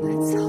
That's all.